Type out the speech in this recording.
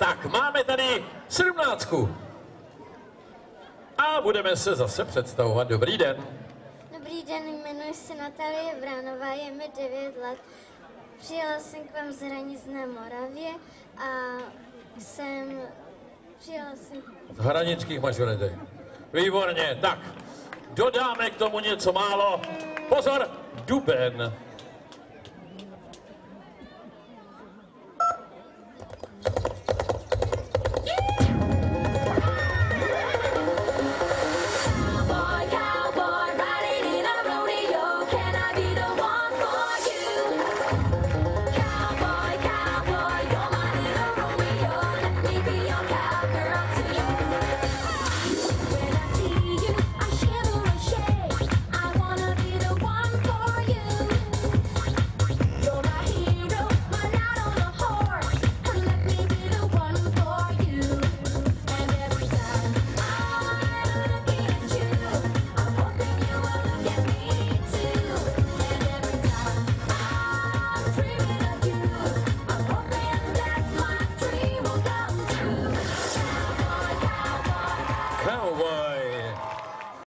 Tak máme tady sedmnáctku. A budeme se zase představovat. Dobrý den. Dobrý den, jmenuji se Natalie Bránová, je mi 9 let. Přijela jsem k vám z hranic na Moravě a jsem... Přijela jsem... V hranických mažoretech. Výborně, tak. Dodáme k tomu něco málo. Pozor, duben. Cowboy.